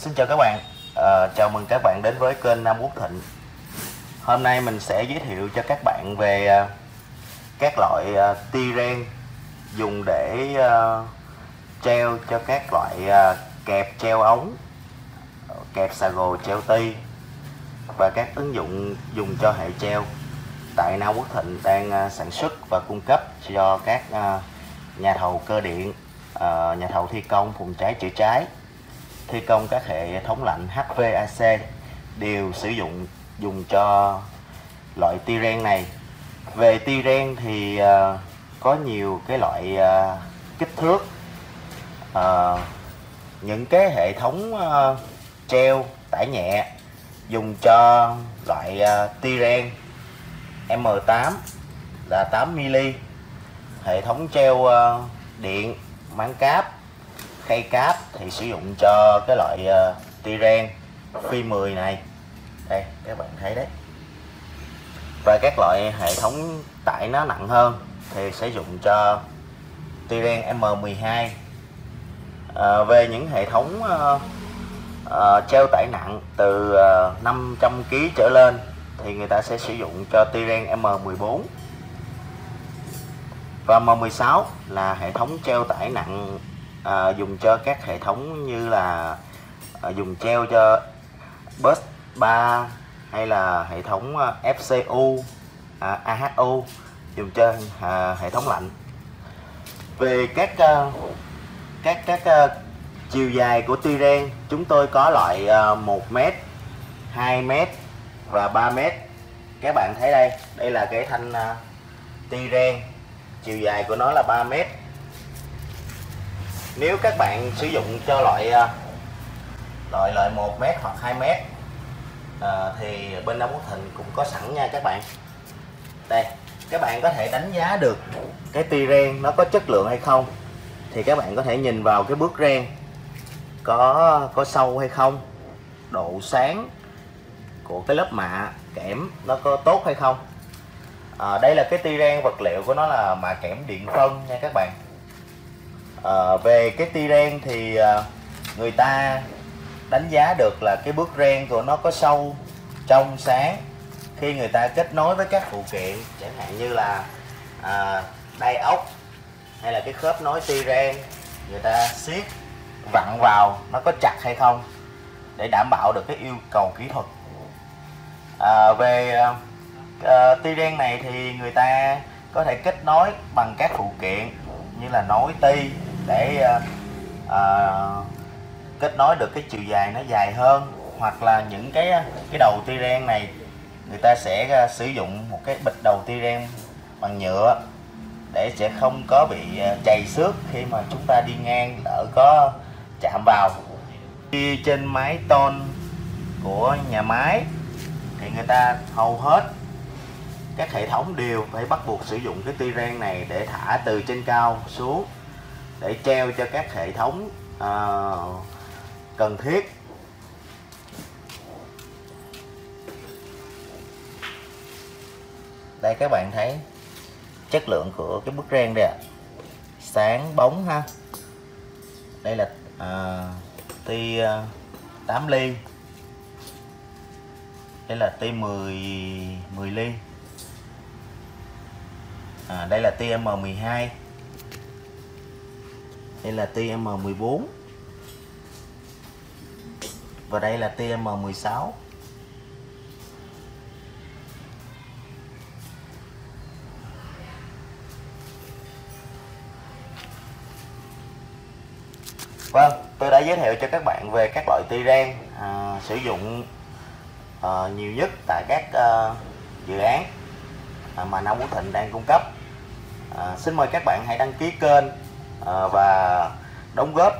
Xin chào các bạn, à, chào mừng các bạn đến với kênh Nam Quốc Thịnh. Hôm nay mình sẽ giới thiệu cho các bạn về ờ, các loại ờ, ti ren dùng để treo cho các loại kẹp treo ống kẹp xà gồ treo ti và các ứng dụng dùng cho hệ treo. Tại Nam Quốc Thịnh đang sản xuất và cung cấp cho các nhà thầu cơ điện, nhà thầu thi công phòng cháy chữa cháy thi công các hệ thống lạnh HVAC đều sử dụng dùng cho loại ti ren này. Về ti ren thì uh, có nhiều cái loại uh, kích thước. Uh, những cái hệ thống uh, treo tải nhẹ dùng cho loại uh, ti ren M8 là 8mm hệ thống treo uh, điện máng cáp cây cáp thì sử dụng cho cái loại ờ, uh, tiren phi 10 này. Đây các bạn thấy đấy. Và các loại hệ thống tải nó nặng hơn thì sử dụng cho tiren M12 à, về những hệ thống uh, uh, treo tải nặng từ uh, 500 kg trở lên thì người ta sẽ sử dụng cho tiren M14 và M16 là hệ thống treo tải nặng à, dùng cho các hệ thống như là à, dùng treo cho bus 3 hay là hệ thống FCU à, AHU à, dùng cho à, hệ thống lạnh. Về các à, các các à, chiều dài của tuy ren chúng tôi có loại à, 1m 2m và 3m các bạn thấy đây đây là cái thanh à, tuy ren chiều dài của nó là 3 mét nếu các bạn sử dụng cho loại à, loại loại 1 mét hoặc 2 mét à, thì bên Nam Quốc Thịnh cũng có sẵn nha các bạn. Đây các bạn có thể đánh giá được cái ti ren nó có chất lượng hay không. Thì các bạn có thể nhìn vào cái bước ren có có sâu hay không độ sáng của cái lớp mạ kẽm nó có tốt hay không. À, đây là cái ti ren vật liệu của nó là mạ kẽm điện phân nha các bạn à, về cái ti ren thì à, người ta đánh giá được là cái bước ren của nó có sâu trong sáng. Khi người ta kết nối với các phụ kiện chẳng hạn như là à, đai ốc hay là cái khớp nối ti ren người ta siết vặn vào nó có chặt hay không để đảm bảo được cái yêu cầu kỹ thuật. À, về uh, ti ren này thì người ta có thể kết nối bằng các phụ kiện như là nối ti để à, à, kết nối được cái chiều dài nó dài hơn hoặc là những cái ờ, cái đầu ti ren này người ta sẽ sử dụng một cái bịch đầu ti ren bằng nhựa để sẽ không có bị uh, chày xước khi mà chúng ta đi ngang lỡ có chạm vào. Đi trên máy tôn của nhà máy thì người ta hầu hết các hệ thống đều phải bắt buộc sử dụng cái ti ren này để thả từ trên cao xuống để treo cho các hệ thống uh, cần thiết. Đây các bạn thấy chất lượng của cái bức ren đây ạ. À. sáng bóng ha. Đây là uh, ti ờ, uh, 8 ly. Đây là ti 10 10 ly. À, đây là ti M12 đây là TM14 và đây là TM16 Vâng, tôi đã giới thiệu cho các bạn về các loại ti ren à, sử dụng à, nhiều nhất tại các à, dự án à, mà Nam Quốc Thịnh đang cung cấp. À, xin mời các bạn hãy đăng ký kênh Ờ, và đóng góp